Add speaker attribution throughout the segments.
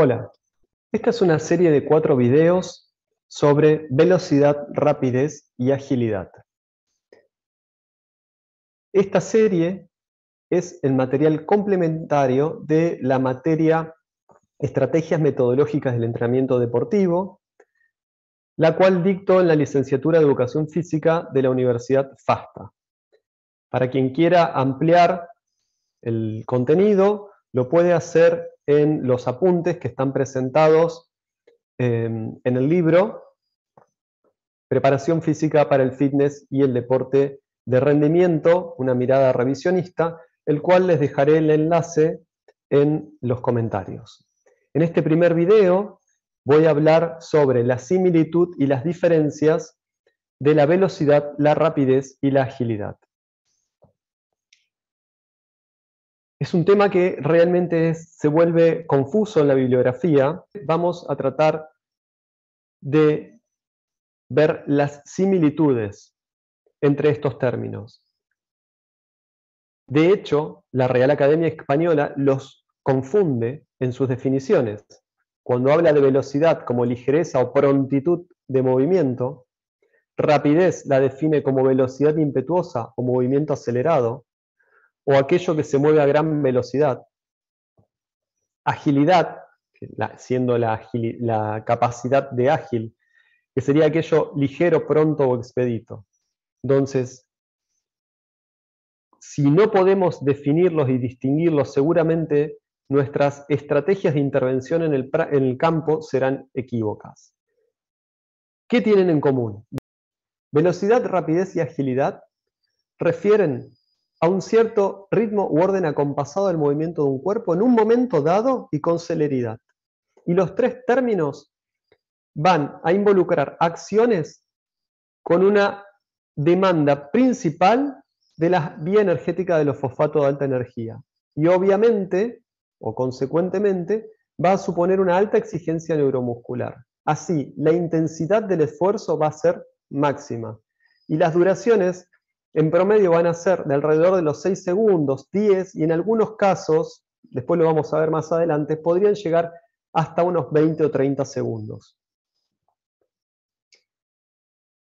Speaker 1: Hola, esta es una serie de cuatro videos sobre velocidad, rapidez y agilidad. Esta serie es el material complementario de la materia Estrategias Metodológicas del Entrenamiento Deportivo, la cual dicto en la licenciatura de Educación Física de la Universidad FASTA. Para quien quiera ampliar el contenido, lo puede hacer en los apuntes que están presentados em, en el libro Preparación física para el fitness y el deporte de rendimiento, una mirada revisionista, el cual les dejaré el enlace en los comentarios. En este primer video voy a hablar sobre la similitud y las diferencias de la velocidad, la rapidez y la agilidad. Es un tema que realmente se vuelve confuso en la bibliografía. Vamos a tratar de ver las similitudes entre estos términos. De hecho, la Real Academia Española los confunde en sus definiciones. Cuando habla de velocidad como ligereza o prontitud de movimiento, rapidez la define como velocidad impetuosa o movimiento acelerado, o aquello que se mueve a gran velocidad. Agilidad, siendo la, capacidad de ágil, que sería aquello ligero, pronto o expedito. Entonces, si no podemos definirlos y distinguirlos, seguramente nuestras estrategias de intervención en el, en el, campo serán equívocas. ¿Qué tienen en común? Velocidad, rapidez y agilidad refieren a un cierto ritmo u orden acompasado del movimiento de un cuerpo en un momento dado y con celeridad. Y los tres términos van a involucrar acciones con una demanda principal de la vía energética de los fosfatos de alta energía. Y obviamente, o consecuentemente, va a suponer una alta exigencia neuromuscular. Así, la intensidad del esfuerzo va a ser máxima. Y las duraciones en promedio van a ser de alrededor de los 6 segundos, 10 y en algunos casos, después lo vamos a ver más adelante, podrían llegar hasta unos 20 o 30 segundos.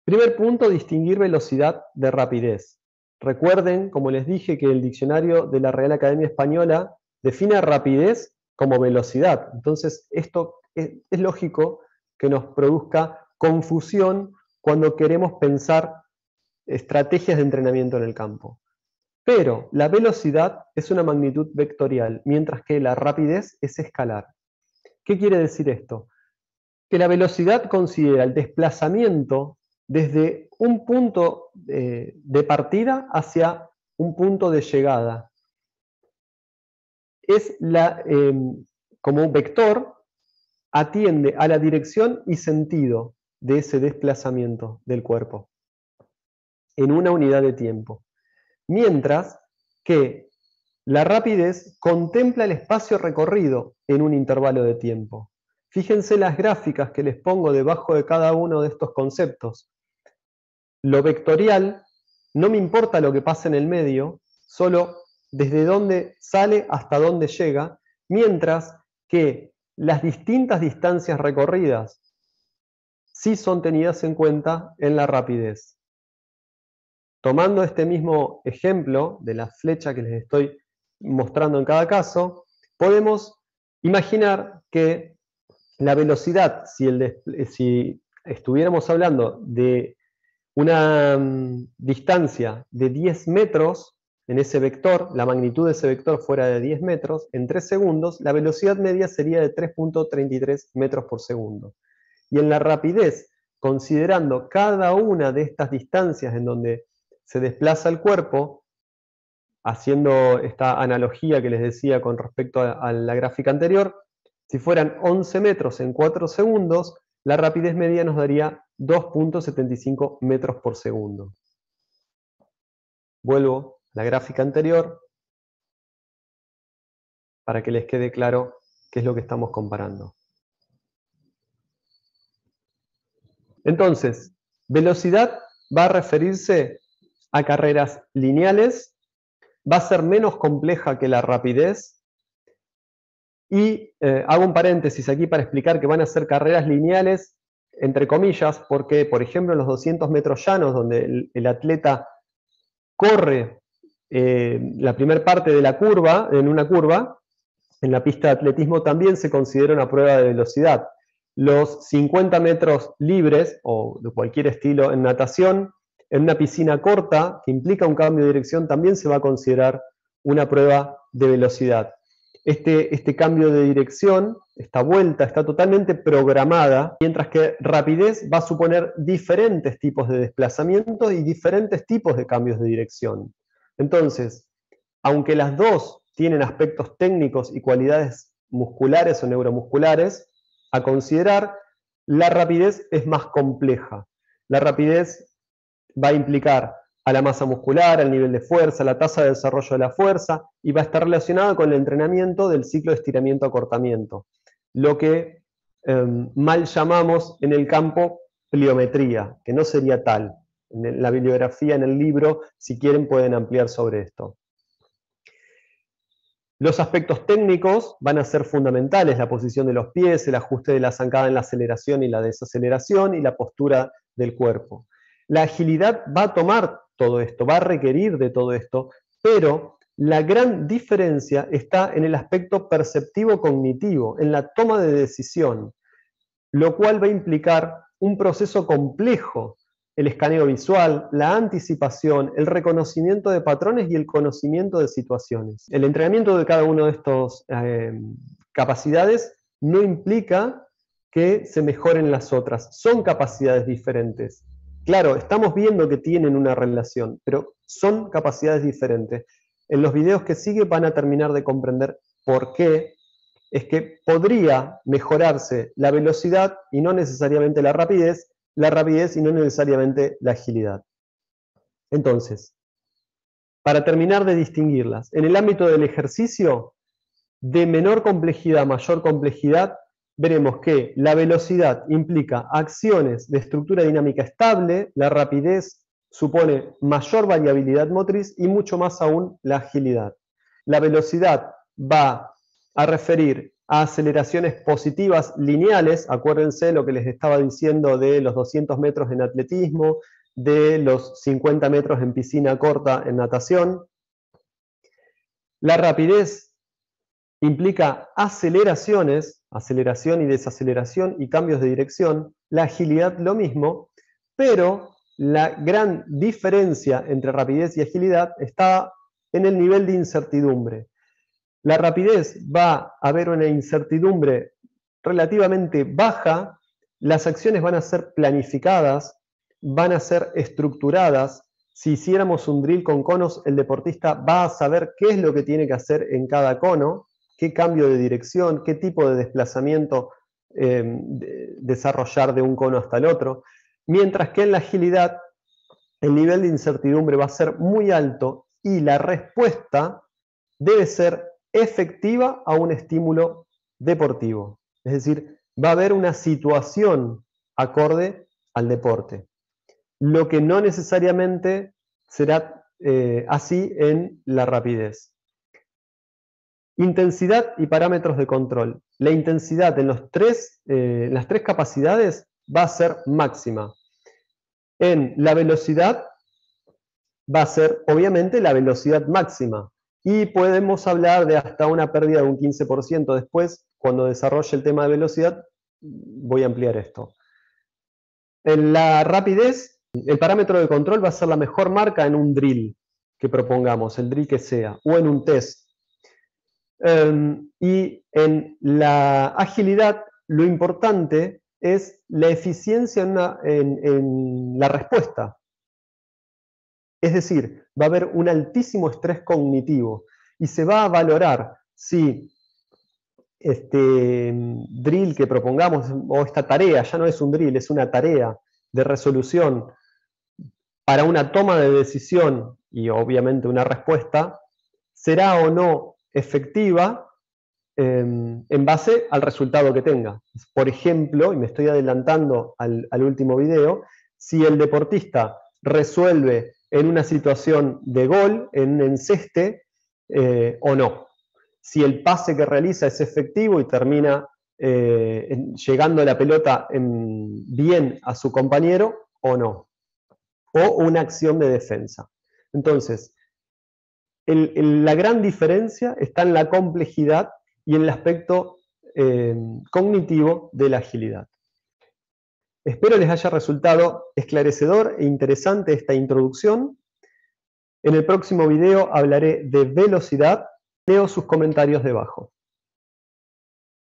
Speaker 1: Primer punto, distinguir velocidad de rapidez. Recuerden, como les dije, que el diccionario de la Real Academia Española define rapidez como velocidad. Entonces, esto es, es lógico que nos produzca confusión cuando queremos pensar estrategias de entrenamiento en el campo. Pero la velocidad es una magnitud vectorial, mientras que la rapidez es escalar. ¿Qué quiere decir esto? Que la velocidad considera el desplazamiento desde un punto eh, de partida hacia un punto de llegada. Es la, em, como un vector, atiende a la dirección y sentido de ese desplazamiento del cuerpo en una unidad de tiempo. Mientras que la rapidez contempla el espacio recorrido en un intervalo de tiempo. Fíjense las gráficas que les pongo debajo de cada uno de estos conceptos. Lo vectorial, no me importa lo que pasa en el medio, solo desde dónde sale hasta dónde llega, mientras que las distintas distancias recorridas sí son tenidas en cuenta en la rapidez. Tomando este mismo ejemplo de la flecha que les estoy mostrando en cada caso, podemos imaginar que la velocidad, si, si estuviéramos hablando de una mm, distancia de 10 metros en ese vector, la magnitud de ese vector fuera de 10 metros, en 3 segundos, la velocidad media sería de 3.33 metros por segundo. Y en la rapidez, considerando cada una de estas distancias en donde se desplaza el cuerpo, haciendo esta analogía que les decía con respecto a, la gráfica anterior, si fueran 11 metros en 4 segundos, la rapidez media nos daría 2.75 metros por segundo. Vuelvo a la gráfica anterior para que les quede claro qué es lo que estamos comparando. Entonces, velocidad va a referirse a carreras lineales, va a ser menos compleja que la rapidez Y eh, hago un paréntesis aquí para explicar que van a ser carreras lineales, entre comillas, porque, por ejemplo, en los 200 metros llanos, donde el, atleta corre eh, la primera parte de la curva, en una curva, en la pista de atletismo también se considera una prueba de velocidad. Los 50 metros libres, o de cualquier estilo en natación, en una piscina corta, que implica un cambio de dirección, también se va a considerar una prueba de velocidad. Este, este, cambio de dirección, esta vuelta, está totalmente programada, mientras que rapidez va a suponer diferentes tipos de desplazamientos y diferentes tipos de cambios de dirección. Entonces, aunque las dos tienen aspectos técnicos y cualidades musculares o neuromusculares, a considerar, la rapidez es más compleja. La rapidez va a implicar a la masa muscular, al nivel de fuerza, la tasa de desarrollo de la fuerza, y va a estar relacionada con el entrenamiento del ciclo de estiramiento-acortamiento, lo que em, mal llamamos en el campo pliometría, que no sería tal. En la bibliografía, en el libro, si quieren pueden ampliar sobre esto. Los aspectos técnicos van a ser fundamentales, la posición de los pies, el ajuste de la zancada en la aceleración y la desaceleración y la postura del cuerpo. La agilidad va a tomar todo esto, va a requerir de todo esto, pero la gran diferencia está en el aspecto perceptivo cognitivo, en la toma de decisión, lo cual va a implicar un proceso complejo, el escaneo visual, la anticipación, el reconocimiento de patrones y el conocimiento de situaciones. El entrenamiento de cada una de estas eh, capacidades no implica que se mejoren las otras, son capacidades diferentes. Claro, estamos viendo que tienen una relación, pero son capacidades diferentes. En los videos que siguen van a terminar de comprender por qué es que podría mejorarse la velocidad y no necesariamente la rapidez, la rapidez y no necesariamente la agilidad. Entonces, para terminar de distinguirlas, en el ámbito del ejercicio, de menor complejidad a mayor complejidad, veremos que la velocidad implica acciones de estructura dinámica estable, la rapidez supone mayor variabilidad motriz y mucho más aún la agilidad. La velocidad va a referir a aceleraciones positivas lineales, acuérdense lo que les estaba diciendo de los 200 metros en atletismo, de los 50 metros en piscina corta en natación. La rapidez implica aceleraciones aceleración y desaceleración y cambios de dirección, la agilidad lo mismo, pero la gran diferencia entre rapidez y agilidad está en el nivel de incertidumbre. La rapidez va a haber una incertidumbre relativamente baja, las acciones van a ser planificadas, van a ser estructuradas. Si hiciéramos un drill con conos, el deportista va a saber qué es lo que tiene que hacer en cada cono, qué cambio de dirección, qué tipo de desplazamiento em, desarrollar de un cono hasta el otro, mientras que en la agilidad el nivel de incertidumbre va a ser muy alto y la respuesta debe ser efectiva a un estímulo deportivo. Es decir, va a haber una situación acorde al deporte, lo que no necesariamente será eh, así en la rapidez. Intensidad y parámetros de control. La intensidad en, eh, las tres capacidades va a ser máxima. En la velocidad va a ser obviamente la velocidad máxima. Y podemos hablar de hasta una pérdida de un 15% después, cuando desarrolle el tema de velocidad, voy a ampliar esto. En la rapidez, el parámetro de control va a ser la mejor marca en un drill que propongamos, el drill que sea, o en un test. Em, y en la agilidad, lo importante es la eficiencia en, la respuesta. Es decir, va a haber un altísimo estrés cognitivo y se va a valorar si este drill que propongamos, o esta tarea, ya no es un drill, es una tarea de resolución para una toma de decisión y obviamente una respuesta, será o no efectiva em, en base al resultado que tenga. Por ejemplo, y me estoy adelantando al, último video, si el deportista resuelve en una situación de gol, en un enceste, eh, o no. si el pase que realiza es efectivo y termina eh, llegando la pelota bien a su compañero o no. O una acción de defensa. Entonces, la gran diferencia está en la complejidad y en el aspecto eh, cognitivo de la agilidad. Espero les haya resultado esclarecedor e interesante esta introducción. En el próximo video hablaré de velocidad. Leo sus comentarios debajo.